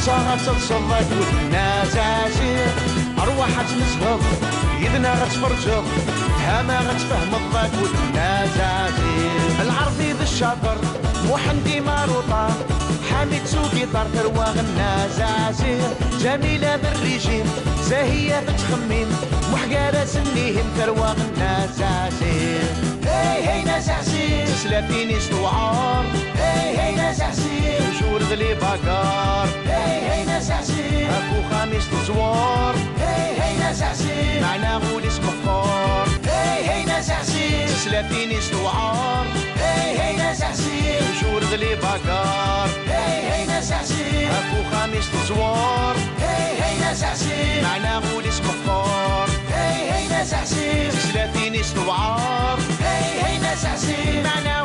طلصة غتتصدق والناس عسير أرواح تنسهض يدنا غتفرجض هما غتفهم الضاك والناس عسير العربي بالشاطر محمدي ماروطة حامد سوقي طار ترواغ الناس عسير جميلة بالريجيم زاهية تتخمم وحقارة سنيهم ترواغ الناس عسير هي هي ناس عسير تسلافيني ستوعار هي هي ناس عسير وجور ذلي باكار هي هي ناس عسير اكو خميس تزوار هي هي ناس عسير معنا غولي سمقار هي هي ناس عسير تسلافيني ستوعار هي هي ناس عسير وجور ذلي باكار هي هي ناس عسير اكو خميس تزوار هي هي ناس عسير معنا غولي سمقار هي هي ناس عسير تسلافيني ستوعار هي هي ناس عسير معنا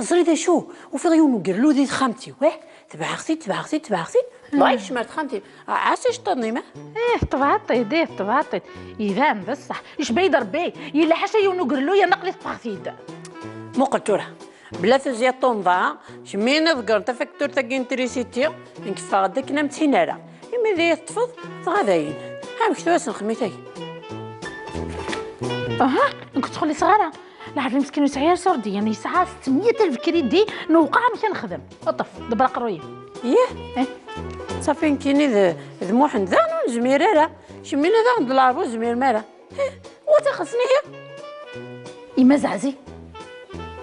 هي زريدة شو؟ وفي غيونو قرلو ذي خامتي. واه تبع أختي تبع أختي تبع أختي. الله يشمرت خامتي. عاسي شطني ما؟ إيه تبعطيد إيه تبعطيد يبان بصح إيش بيد ربي يلا حاشا يونو قرلو يا نقلي تباغتيد مو قلتوله بلا تزيا طونضا شمينا ذكر تفكتور تاكي إنتريسيتي؟ نكفى غدا كنا متينارا إما ذي تفض غاداين ها مكتوبة نخميتاي أها كنت تخلي صغيره لا عارف مسكين يسعير سردي يعني يسعى 600 ألف كريدي نوقع نخدم. أطف دبر قرويه ياه إيه. صافي كيني ذ موحن. ذا زمير راه شمينا ذا ندلارو زمير مارا وتخصني هي. إما زعزي.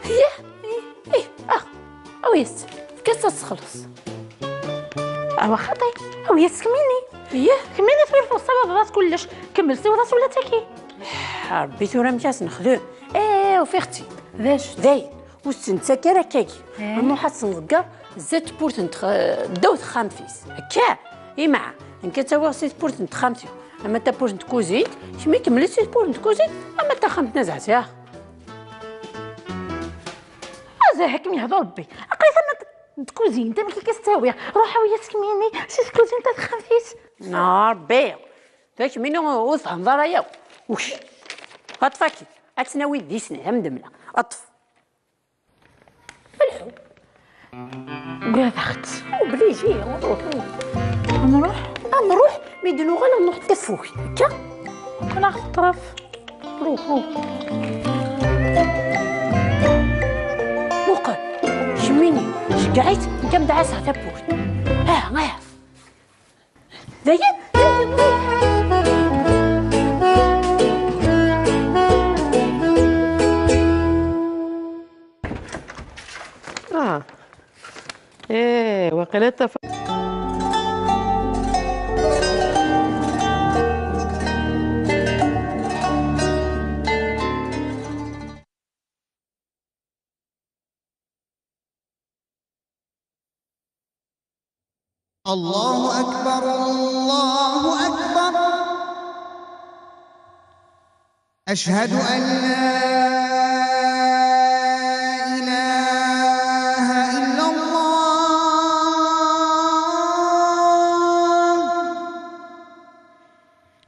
هي إيه آه أو يس. كاس تخلص. اوا خطي. أو يس كميني. هي. كميني في الفرصة وضعت كلش. كملتي وضعت ولا تاكي ربي ثورة مجاز نخدم. وفي أختي ذاش ذاي وستنسى كرا كاكي. إيه. انو حاس نذكر زات بورت نتخ دوت خامفيس هكا. إي مع. انك توا سيت بورت نتخامتي أما تا بورت نتكوزيت شمي كملت سيت بورت نتكوزيت أما تا خامت نزعت يا هذا حكم يهضر ربي. اقري ثم تكوزين انت ما كي كتساوي روح ويا سكميني. سي تكوزين تا الخميس نار بيض ذاك منو وفهم ضرايا. وش اطفاكي أتناوي دي سنة هم دملة أطف. قاعد أخت. وبلي جي نروح. نروح؟ نروح. ميدنو غالا نروح تفوك هكا ناخذ الطرف روح روح. وقع. شميني. شقعت كم دعسها تبوك ها ها. ذايا إيه وقيلا. الله أكبر الله أكبر أشهد أن لا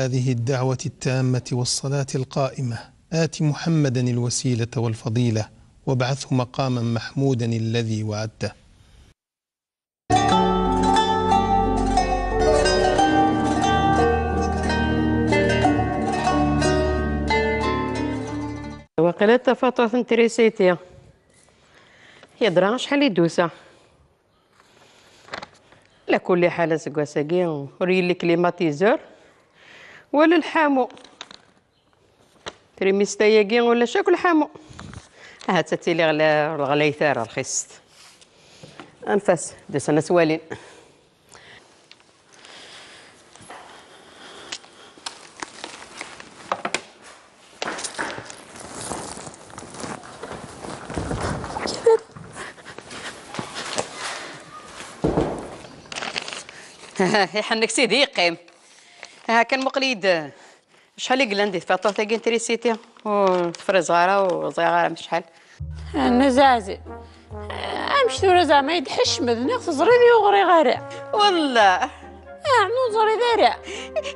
هذه الدعوة التامة والصلاة القائمة. آت محمدا الوسيلة والفضيلة وابعثه مقاما محمودا الذي وعدته. وقيلا تفاطوث نتريسيتي يدرا شحال يدوسا على كل حال سكواساكي وري لي كليماتيزور. ولا الحامو تريميستاياكي ولا شاكل حامو ها تتيلي غلا الغلايثار رخيصت أنفاس دوسنا سوالين. يحنك سيدي يقيم. ها كان مقليد. شحال يقلن فاطوه تاكي نتريسيتي وفري صغيره وصغيره شحال. أنا زازي امشي ورا زعما يدحش مدني تزريني وغري غارع. والله. أه نو زري ذارع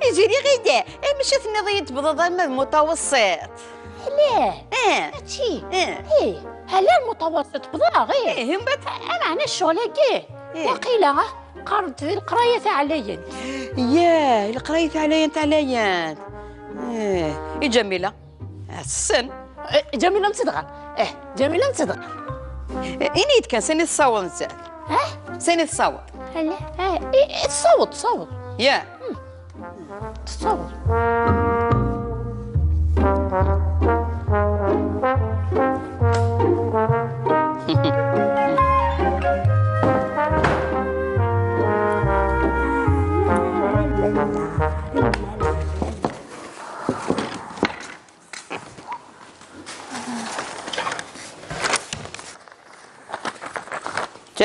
يجري غيدا. مشات نضيت بضض متوسط. ليه أه. هادشي. أه. إيه هلا المتوسط بضا غير. إيه من بعد أنا الشغل هكاك إيه. وقيلا قرنت القراية تاع عليا ياه القرايه تاع ليان تاع ليان إيه إيه جميلة. السن. جميلة مصدقة. آه جميلة مصدقة. اني كان سني الصوت نزال آه سني الصوت. هلا آه إيه، تصوت تصوت يا.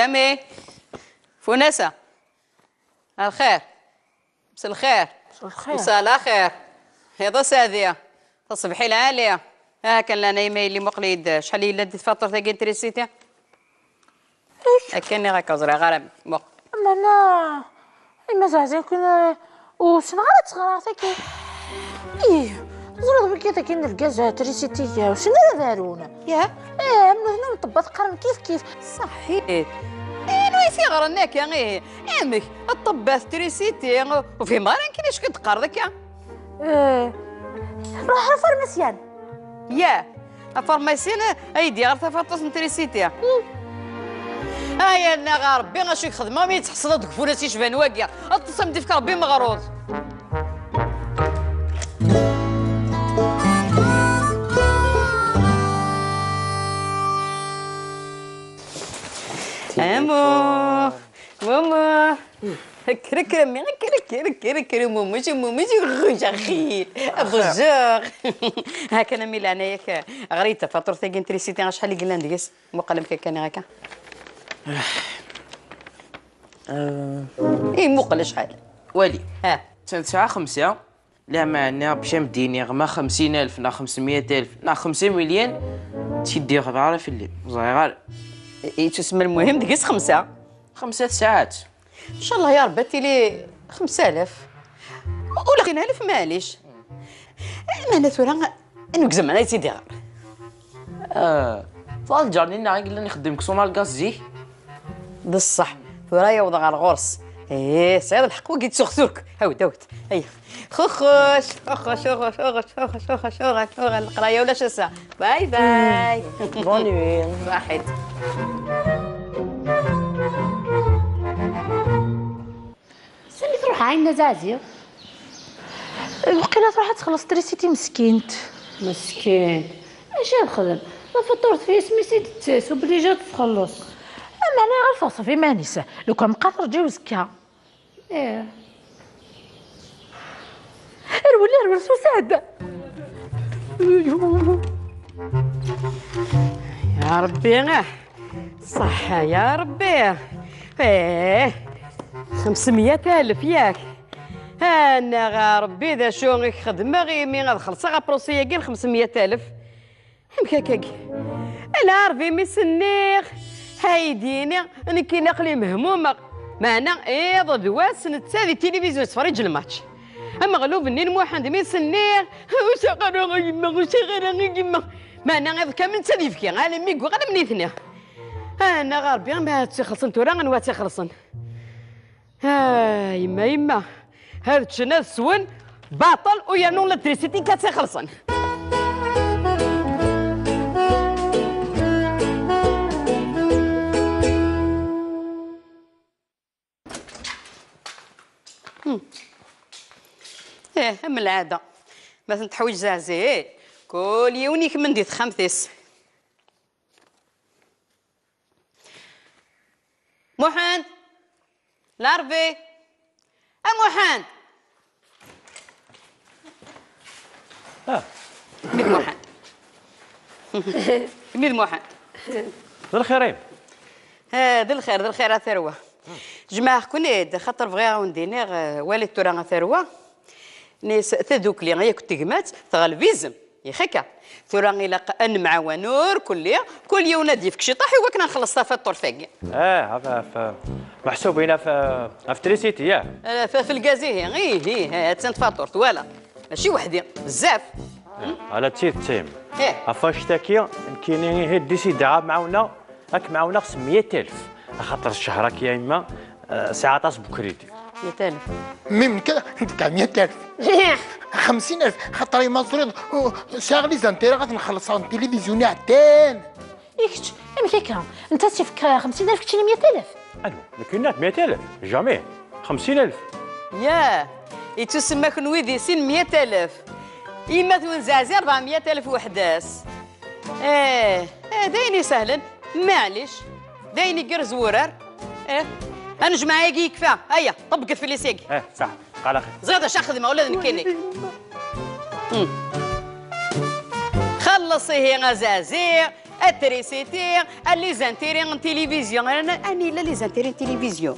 تصوت جامي فونسة الخير. مس الخير. الخير. مساء الخير هذا سادية تصبحي العالية ها كان لنا إيميل اللي مقليد. شحال هي لدي فاتورة تاع انتريسيتي كاني غاك زرا غرام مق أما أنا اما زعزين كنا وشنو غادي تغرا تاكي إيه دابا كي تاكي نلقى تريسيتي وشنو دارونا يا؟ إيه من هنا مطبط قرن؟ كيف كيف؟ صحيح. إيه نويسي غرناك يا غي. أمك الطباث تريسيتي. وفي مارين كيفاش كتقرضك يا؟ إيه. روح الفارماسيان يا الفارماسيين ايدي غير تفاطس نتريسيتي هيا أنا ربي غاشي خدمة مي تحصل ديك فولاسي شبان واقع. اتصم ديفك ربي مغروض ماما مي ماما شو ماما أخي هاكا أنا غريت فاتور انتريسيتي شحال قلنا مقلم كان هكا اي مقل شحال والي ها تسعة خمسة لا معنا بشام ديني غما خمسين ألف نا خمسمية ألف نا خمسين مليون تيدي غير في الليل صغير اي تسمى المهم؟ دقيس خمسة خمسة ساعات. إن شاء الله يا ربي تيلي 5000 ولا قينا ألف معليش أنا ثورا نكزم أنا سيدي غير. آه فال جارني نا قلنا نخدم كسونا الغازي بصح ثورا يوضع على الغرس. إيه صعيب الحق وقيت سوختوك هاو داوت هيا خخوش خخوش خخوش خخوش خخوش خخوش خخوش القرايه ولا شسا باي باي. بونوي واحد. سالي تروح عين زازي وقيلا تروح تخلص تريسيتي مسكينت. مسكين. اش نخدم ما فطرت فيه سميتي تتاس وبلي جات تخلص. أما أنا غير فاصل في مانيسة. لو كان مقاطر جوز إيه. رولي رولي سعادة يا ربي غاه صح يا ربي. إيه. خمسمية ألف ياك. أنا غا ربي ذا شو خدمة غي مي غاد خلصها غا بروسيا كي خمسمية ألف. هكاكاك العربي مسنيخ هايديني أنا كي نقلي مهمومة. معنا إيه ضدواس نتسالي تلفزيون تفرج الماتش. أما غلوب النين موحد مي سنيخ وش غير غيما وش غير غيما معنا غير كامل تسالي فيكي أنا ميكو غير مني ثنيا أنا غاربي ما تخلصن تورا غنوا تخلصن ها يما يما. هاد تشنا سون باطل ويانو لا تريسيتي كتخلصن إيه من العادة. مثلا تحويج زعزي كل يونيك من ديت خمسيس محمد العربي المحمد ميد محمد ميد محمد الخيرين. ها ذا الخير ذا الخير ثروه جماعة كوني خاطر بغيها وندينيغ والد تورا ثروه نيس تذوك لي غيا كنت قمات تغلبيزم يخيكا ثورا إلا أن مع ونور كل كل يوم نادي فيك شي طاحي وكنا نخلص فطور ثاقي آه هذا ف- محسوبين في في تريسيتي ياه آه، في الكازي هي إيه إيه تسنت فاتور ولا ماشي وحدي بزاف. على تيت تيم. إيه. أفاش تاكي كاينين هاد ديسيدي عاد معاونا راك معاونا 500000 خاطر الشهر كي يا اما ساعة طاس بكريدي يتالف من كده انت 100000 50000 خاطر ما زريض شاغلي زانتيرا غادي نخلصها التلفزيون عتان يكش ام كيكا أنت تشوفك 50000 كتشري 100000 ألو ما كاينات 100000 جامي. 50000 يا. يتسمى كنويدي سين مئة ألف. إما ثون زازي أربعمية ألف وحداس. إيه. إيه دايني سهلا. معليش. دايني قر زورر إيه. أنا جماعة يجي يكفى هيا طبقت في الليسيق آه صح. على خير زغدا شاخذ ما ولا نكيني خلصي هي غزازي التريسيتي لي زانتيري تيليفزيون أنا اني لا لي زانتيري تيليفزيون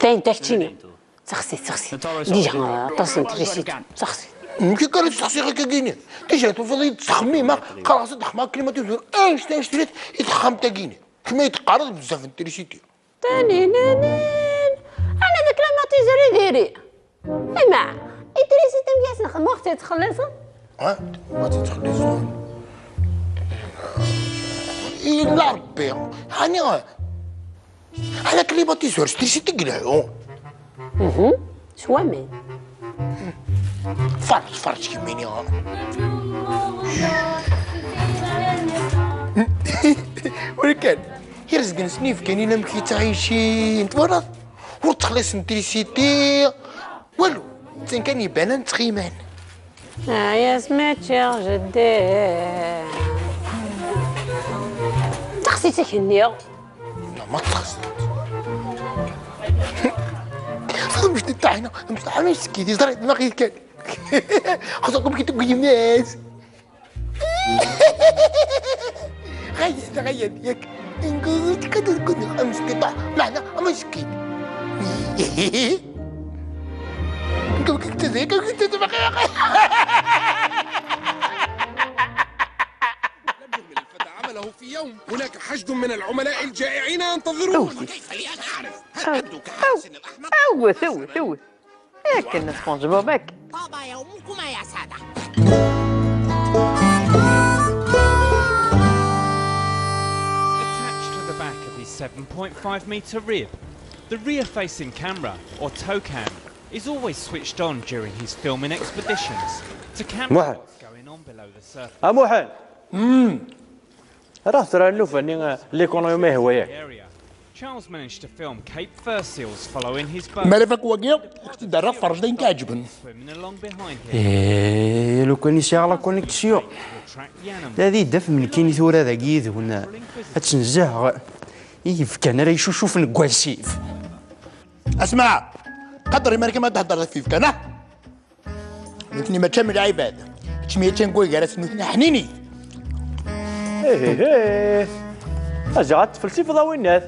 تاين تاكتيني سخسي سخسي ديجا طاسين تريسيت سخسي كي كانت تشخصي غير كاكيني كي توصل تخميمه خلاص تخمها كليماتيزور إيش تا اشتريت يتخم تاكيني كما يتقارض بزاف التريسيتي تاني نانين أنا ذاك الماتيزر يديري ايما التريسيتي مكاس نخدم وقتي تخلصها ها ما تتخلص إلا ربي هاني على كليماتيزور اشتريتي تقلعو شوا مين فرج فرج كميني ولكن يرزق سنيف كاينين لم كي تعيشين. تبرد؟ وتخلص نتريسيتي والو كان يبان تخيمان. آه يا سمعت يا جدي. تكني لا ما تخلص مش تتعينا مش تحمل سكيتي زرع دماغي كان خصكم كي تقول الناس. غير غير ياك. نقول كده كنا خمس قطع معنا اما سكيت نقول كنت زيك كنت تبقى عمله في يوم هناك حشد من العملاء الجائعين ينتظرون كيف لي أن أعرف هل أبدو كحاسن الأحمر ثوت ثوت ثوت لكن سبونج بوبك طاب يومكما يا سادة Attached to the back of his 7.5 metre rib, the rear facing camera, or tow cam, is always switched on during his filming expeditions to camera what's going on below the surface امو حال راه ترى اللوفه اللي ليكونومي ما هواياك. Charles managed to film Cape fur seals following his boat, مالفك وقيع تدرب فرج دين كعجبن. إيه لو كان يسيغ لا كونيكسيون. هذه دف من كيني ثورة ذا قيد هنا هتنزه يف كان راه يشوف نكواسيف اسمع قدر ما كما تهضر في كنا نتني ما تشمل عباد تشمي تنقول جالس نتني حنيني إيه إيه اجا غتفلسي في ضوي الناس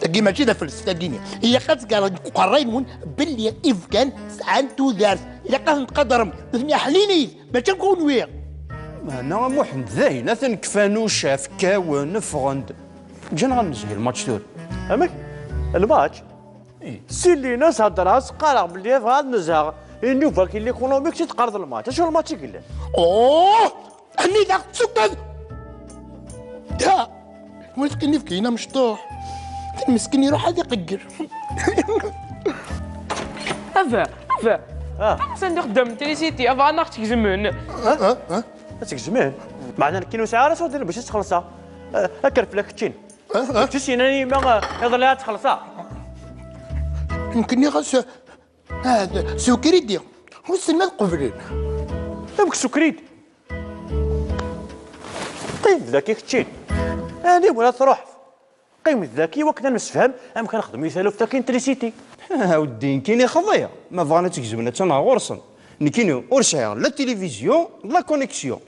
تقي ماشي ذا فلس تقيني هي قد قال قرين ون باللي إف كان سعان تو دارس إلا قد نتقدرم نتني حنيني ما تنكون ويا أنا محمد ذاين ثنكفانو شاف كاون فغند جينا غنزهي الماتش تور فهمك الماتش؟ سي اللي ناس هضراس قال بلي غاد نزهق النوفا كي ليكونوميك تتقرض الماتش. شو الماتش يقول لك؟ حني ذاك سكت دا مسكني في كينا مشطوح. المسكين يروح هذا يقجر أفا أفا. آه. أحسن نخدم تريسيتي أفا أنا أختك زمان. ها ها هاتيك زمان. معنا كيلو ساعة راه سود باش تخلصها. هكا في لك ها تسيناني ما يضل تخلصها. يمكن يغس هذا سكري دي وسنا قبلين دابك سكريت قيم ذاكي كتشين أنا ولا تروح. قيم ذاكي وكنا نسفهم. أم كنخدم مثالو في تاكين تريسيتي ودين كيني خضية ما بغانا تكزبنا تنا غورسن. نكيني اور سعير لا تلفزيون لا كونيكسيون.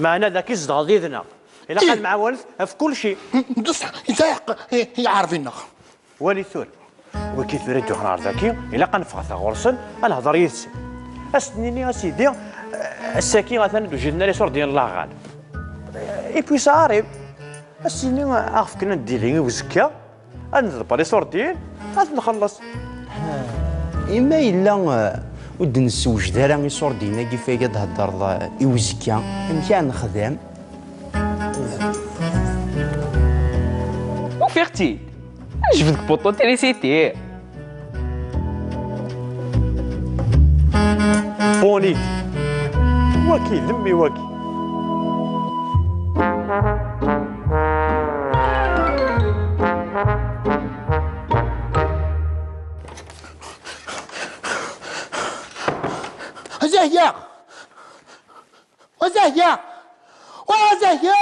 معنا ذاكي الزدغ ديدنا إلا قال مع والد في كل شيء. بصح يسايق يعرفينا ولي ثور وكي ثوري دو خنار ذاكي الا قنفغ غورسن. أنا هضر يدسي أسنيني أسيدي. آه، الساكي مثلا دو جدنا لي صور ديال الله غالب اي بوي صاري اسيني عارف كنا نديري وزكا نضرب لي صور ديال غادي نخلص إما إلا ود نسوج دارا يصور دينا كيف قد هضر إوزكا إمكان نخدم وفيختي جبدك بوطو تريسيتي بونيت واكي ذمي واكي وزهيا وزهيا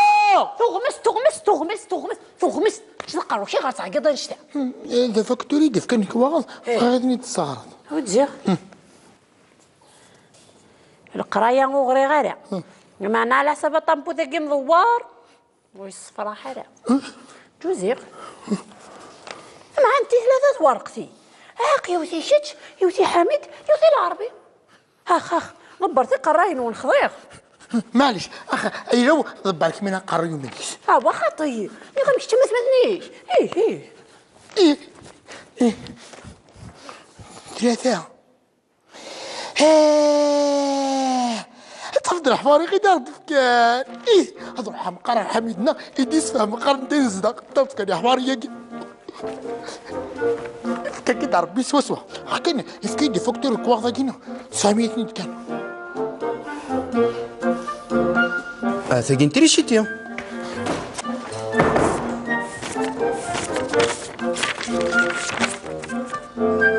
تغمس تغمس تغمس تغمس تغمس. تلقى شي غتعقد نشتا إذا فاكتوري دف كان كواغ غادي نتصارد وتجي القراية وغري غير معنا على حسب طامبو تاكي مدوار ويصفرا حرا جوزيق مع انت ثلاثة ورقتي. هاك يوتي شتش يوتي حميد يوتي العربي. اخ اخ غبرتي قراين ونخضيق معليش اخ اي لو ضبالك من قريو منيش آه واخا طيب مي غمش ما تمثنيش إيه إيه إيه إيه ثلاثة إيه تفضل حواري غير دار دفكان إيه هذا الحم قرا حميدنا يديس فهم قرن تنزدق دفكان يا حواري يجي فكان كده ربي سوسوا حكينا يفكي دي فكتور ذاكينا 900 كان ثاقي انتريشيتي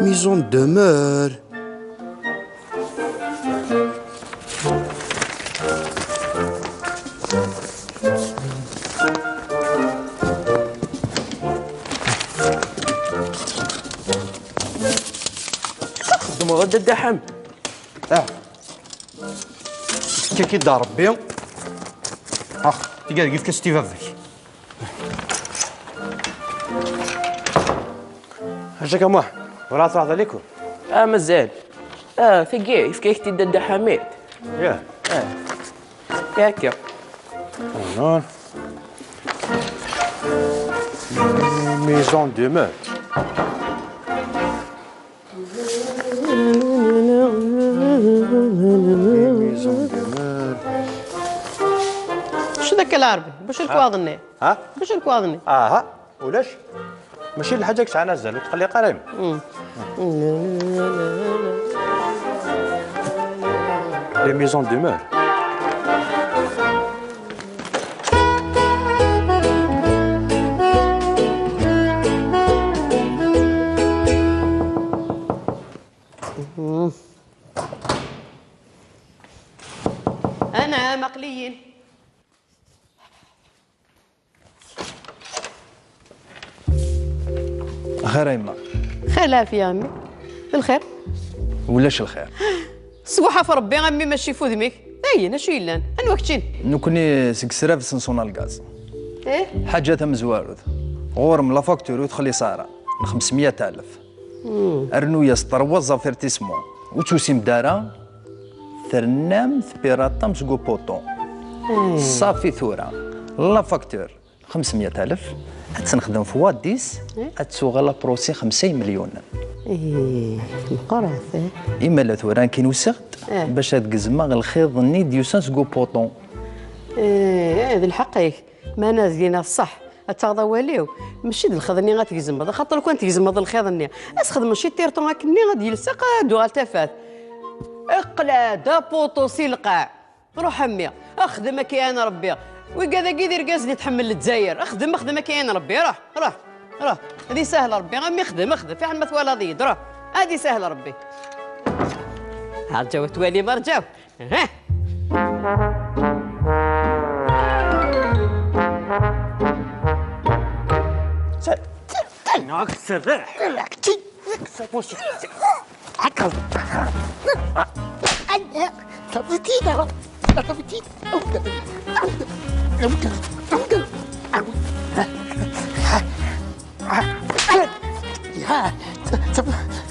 ميزون دومور خدموا غدا الدحم آه كي دار ربي اخ تلقى كيف كاستي فافك هاجاك موح ولا تعرض عليكم آه مازال. آه ثقيه في كيك تدى الدحامات ياه آه. هكا. نون. ميزون دو مور العربي باش الكواضني ها؟ باش الكواضني أها ولاش؟ ماشي الحاجة تاع نزل وتخلي قريب. لي ميزون دو مور خير العافيه يا عمي الخير. ولاش الخير؟ سبوحه في ربي عمي ماشي في ذمك أي ناشي إلا أنا. وقتين نكوني في سنسونا الغاز. إيه؟ حاجة تم زوارد. غورم لا فاكتور وتخلي صارة 500 ألف. أرنو يسطر وظافيرتيسمون وتوسيم دارا. ثرنام ثبيراطام سكو بوطون صافي ثورة. لا فاكتور. 500 ألف. أتنخدم في واديس أتسوغ لا بروسي 50 مليون. إيه مقرف إيه. إما لا ثوران كي نوسغت آه. باش تقزما الخيط ني ديوسان سكو بوطون. إيه هذا الحقيق ما انا زينا الصح. أتغضى واليو. ماشي د الخضني غتجزم هذا خاطر كون تجزم هذا الخضني اسخدم شي تيرتون هاكني غادي يلصق دو غالتفات اقلع دا بوطو روح أمي. اخدم كيان ربي. وكذا كي يدير كاز اللي تحمل للجزائر اخدم اخدم كيان ربي روح روح روح هذه سهله ربي غامي اخدم اخدم في حال ما ثوالا ضيد روح هذه سهله ربي رجاو توالي ما رجاو ها ناك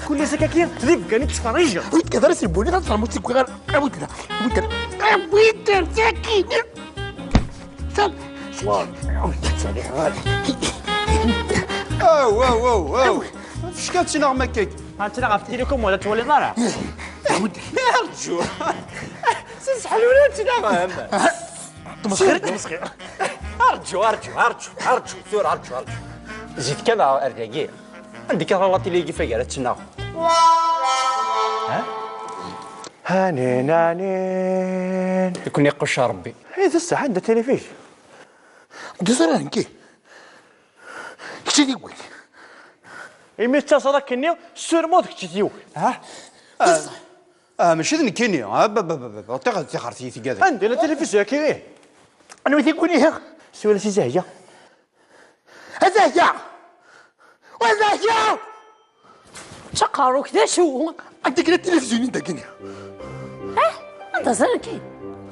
كل سكاكين ذيب كان تفريجة ويت كذا سيبوني غنطلع موسيقى غير ويت لا ويت لا ويت ساكين سال واو واو واو واو اش كانت شي نغمه كيك انت عرفتي لكم ولا تولي ضرع ارجو سنسحل ولا انت نغم تمسخير تمسخير أرجو أرجو أرجو أرجو. ثور أرجو أرجو. لي كيف قالت تنغ هانين هانين يكون يقش ربي. هذا الساعة عندها تلفزيون دزران كي كشي دي وين إمي تصدق كنيو سور موت كتيو ها؟ بصح. آه ماشي ذ نكيني آه با با با با تيغ تيخرتي في كذا عندي لا تلفزيون كي إيه أنا وثي كوني هيك سؤال سي زهجة. زهجة! وزهجه تقارو كذا شو؟ عندك التلفزيون أنت كني أنت زركي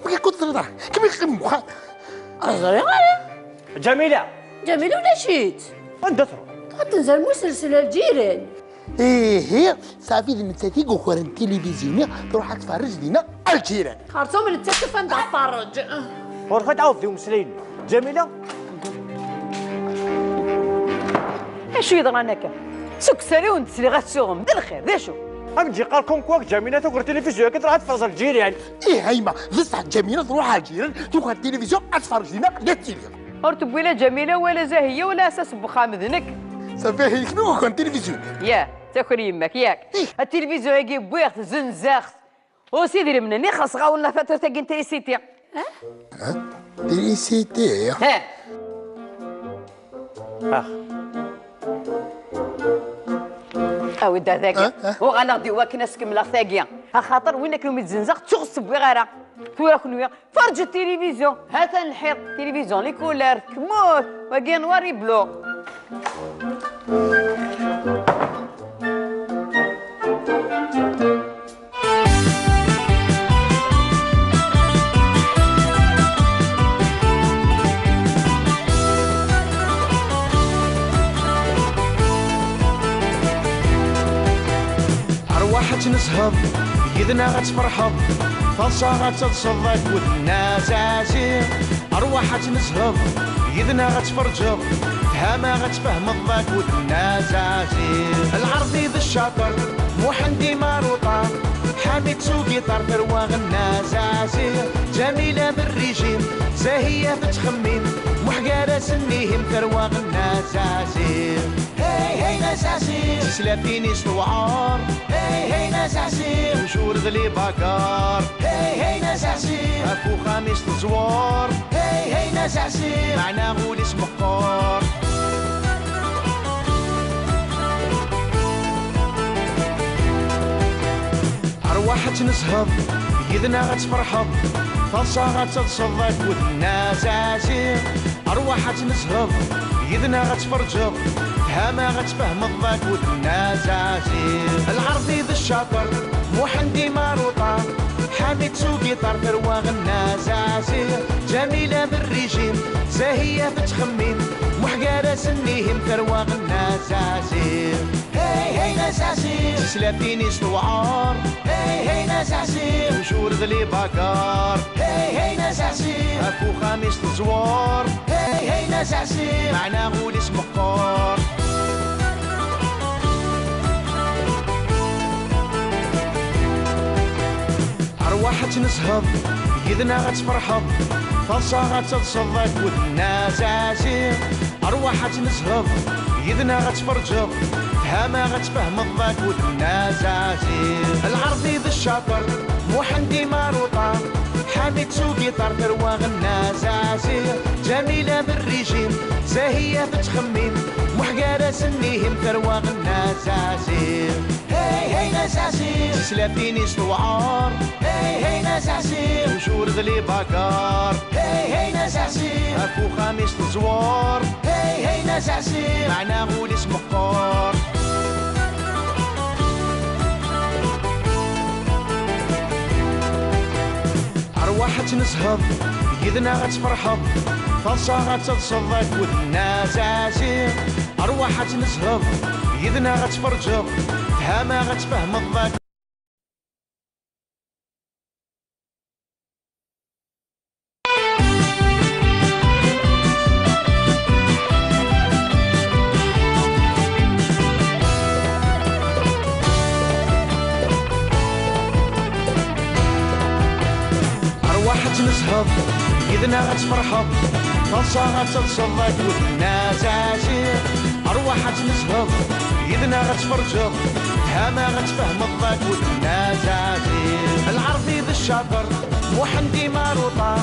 وكي كنت ترضى كيف يخدم مخا ازري غالي جميلة. جميل ولا شيت؟ أنت تروح تنزل مسلسل الجيران. إيه هي؟ صافي لما تاتيك وخور التلفزيون تروح تفرج لينا الجيران خرطوم اللي تكتف نتفرج ورخا تعاود فيهم سلين جميلة؟ اش يضرنا كا سوك سالي ونتسلي غاتسوغم دا الخير دا شو. هم تجي قال كون كواك جميلة تقرا التلفزيون كي تروح تفرج الجيران إيه هيما بصح جميلة تروح على الجيران تروح التلفزيون تفرج لينا لا التلفزيون اور تبوي لا جميلة ولا زاهية ولا أساس بخام ذنك صافي هيك نو كان التلفزيون يا تاكل يماك ياك. التلفزيون يجي بويخت زنزاخت وسيدي منني خاص غاولنا فتره تاكي انت سيتي تريسيتي ها؟ اخ أو دا ذاك وغنغدي واكنا سكملا ثاقيا. خاطر وين كانوا متزنزق تغصب غيرها تويا كنويا فرج التلفزيون. هذا الحيط. التلفزيون لي كولار كموت. واقي نوار يبلو أرواح نسهض يدنا غتفرحض فالصا غتتصدق ودنا زازير أرواح نسهض يدنا غتفرجض تهاما غتفهم الضاك ودنا زازير العرضي ذا الشاطر محندي ماروطا حامد سوقي طار ثروة غنا زازير جميلة بالريجيم زاهية بتخمين محقارة سنيهم ثروة غنا زازير هي هي ناس عسير سلافيني سوعار هي هي ناس عسير وشور ذلي باكار هي هي ناس عسير أكو خامس تزوار. هي هي ناس عسير معنا غول اسم قار أرواح تنسهض يدنا غتفرحض فالصا غتتصدق ودنا زازير أرواح تنسهض يدنا غتفرجض هاما غتفهم الضاك ودنا زازير العرضي ذا الشاطر محندي ماروطا حامد سوقي طار غنا زازير جميلة بالريجيم زاهية بتخمين محقارة سنيهم ثروة غنا زازير هي هي ناس عسير سلافيني سوعار هي هي ناس عسير وشور ذلي باكار هي هي ناس عسير اكو خامس تزوار هي هي ناس عسير معنا غول اسم قار أرواح تنسهض يدنا غتفرحض فالصا غتتصدق ودنا زازير أرواح تنسهض يدنا غتفرجض هاما غتفهم الضاك ودنا زازير العرضي ذا الشاطر محندي ماروطا حامد سوقي طار ثروة غنا زازير جميلة بالريجيم زاهية بتخمين محقارة سنيهم ثروة غنا زازير هي هي ناس عسير سلافيني سوعار. هي هي ناس عسير وشور ذلي باكار هي هي ناس عسير أكو خامس تزوار هي هي ناس عسير معنا غول اسم أرواح تنسهض يدنا غتفرحض فالصا غتتصدق ودنا زازير أرواح تنسهض يدنا غتفرجض هاما غتفهم الضاك فالصا غتتصدق ودنا زازير أرواح تنسهض يدنا غتفرجض هاما غتفهم الضاك ودنا زازير العرضي ذا الشاطر محندي ماروطا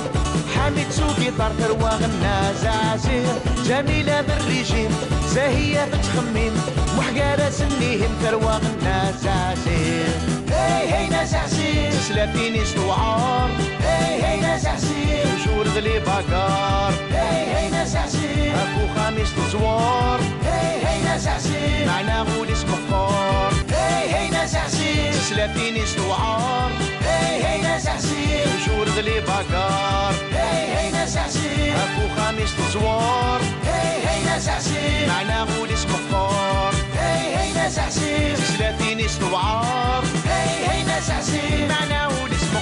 حامد سوقي طار ثروة غنا زازير جميلة بالريجيم زاهية بتخمين محقارة سنيهم ثروة غنا زازير هي هي ناس عسير سلافين يستوعار هي هي ناس عسير وجور ذلي باكار هي هي ناس عسير اكو خامس تزوار هي هي ناس عسير معنا غول اسمه فار هي هي ناس عسير سلافين يستوعار هي هي ناس عسير وجور ذلي باكار هي هي ناس عسير اكو خامس تزوار هي هي ناس عسير معنا غول اسمه فار هي هي ناس عسير سلافين يستوعار هي هي ناس عسير معنا غول اسمه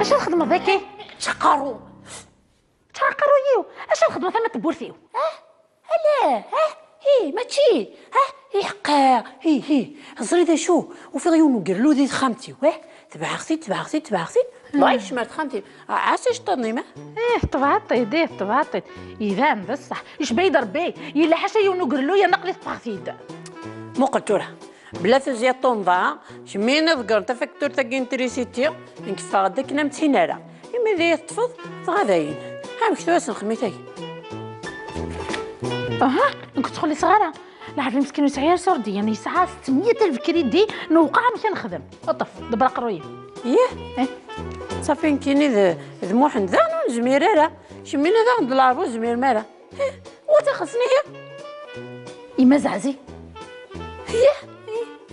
اش الخدمه ذاكي تشقرو تشقرو يو. اش الخدمه ثم تبورثيو آه لا آه هي ماشي آه هي حقا. هي هي. زريده شو؟ وفي غيونو قرلو ذي خامتي واه تبع أختي تبع أختي تبع أختي. باي شمرت خامتي عاسي شطني ما إيه طبعطي ديه طبعطي يبان بصح. إيش بيد ربي يلا حاشا يونو قرلو يا نقلي طباغتيد مو قلتولها بلا تزيا طونضا شمينا ذكر انت فاكتور تاكي انتريسيتي نكفى غداك نام تينارا اما ذي تفض غاداين ها مكتوبه الخميتاي أها كنت تخلي صغيره لا عارف مسكين وسعير سردي يعني ساعة 600 ألف كريدي نوقع مشي نخدم اطف دبر قرويه إيه صافي كيني ذ ذ موحن ذا زمير راه شمينا ذا دولار زمير مالا وتخصني هي إما زعزي هي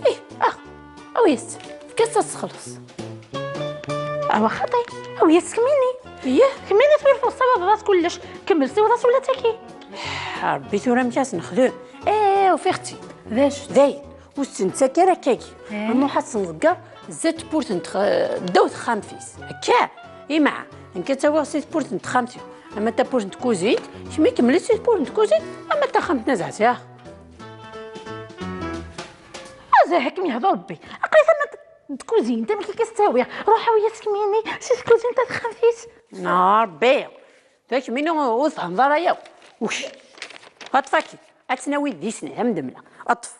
إيه إيه آه أو يس كاس تخلص أوا خطي أو يس كميني هي كميني في الصباب ضاس كلش كملتي وضاس ولا تاكي ربي ثورة مجاس نخدم إيه وفي أختي. ذاش ذاي وستنتا كرا كاكي انو حاسن ذكر زات بورت نتخ داو تخام فيس. هكا اي مع انك توا سيت بورت نتخامتي أما تا بورت نتكوزيت شمي كملت سيت بورت نتكوزيت أما تا خامت نزعت يا هذا ربي أقري ثم تكوزين إنت ملي كتستاوي روحي ويا سكميني. سي تكوزين تا خفيس نار بي ذاك منو وثهم ضرايا وش؟ اطفاكي أتناوي ذي سنة هم دملة أطف.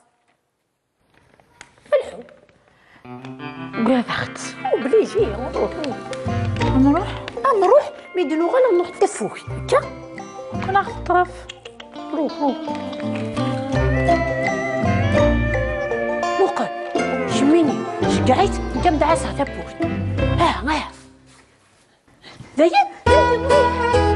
الحب قول اخت وبلي جي نروح نروح نروح ميدنو غالا نروح تفوك هكا ناخذ الطرف روح روح شميني شقعيت كم دعسها تبوت ها دايا دايا